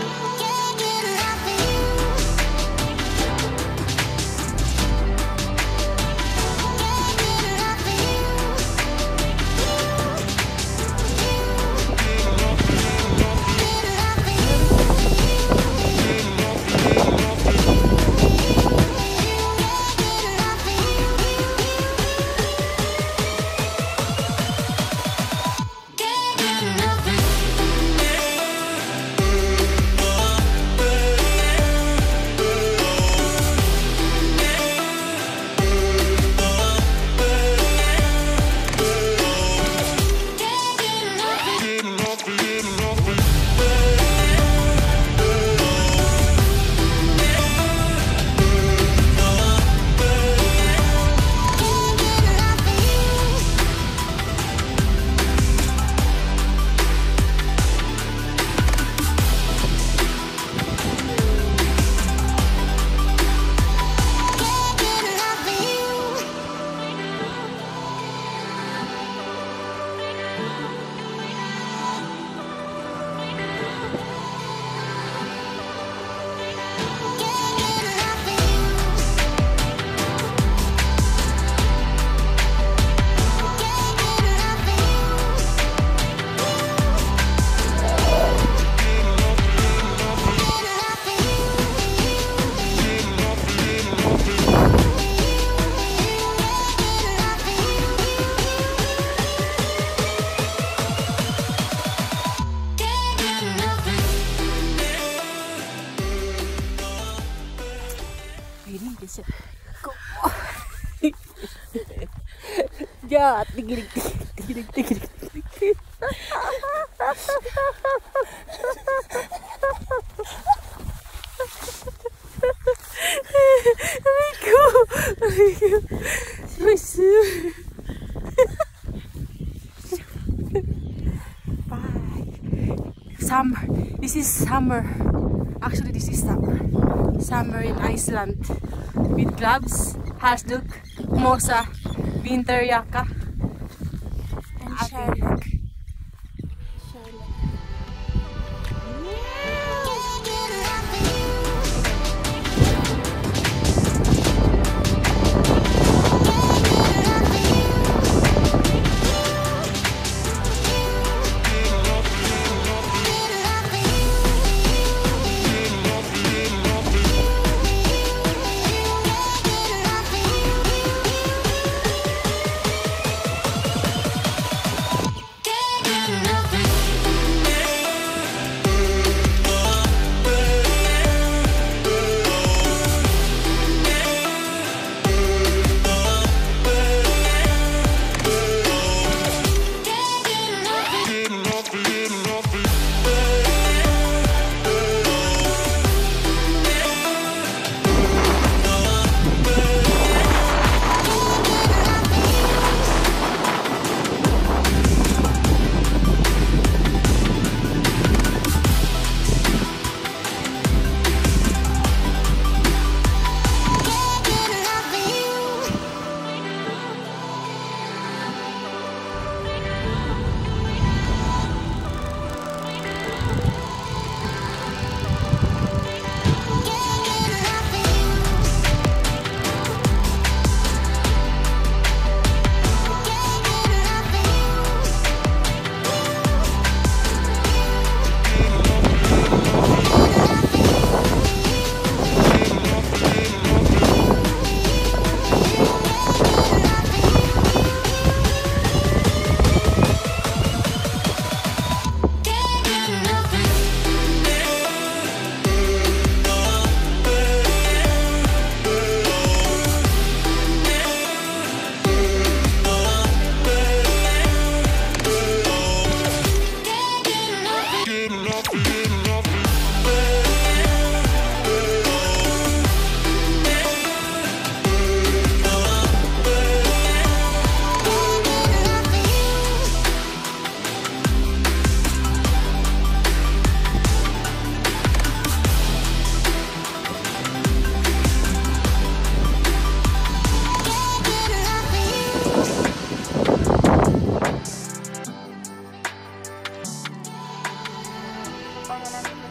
Ini Ya. Summer. This is summer. Actually, this is summer. Summer in Iceland. With gloves, hasduk, mosa, Winter yaka. Bye,